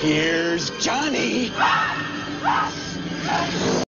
Here's Johnny.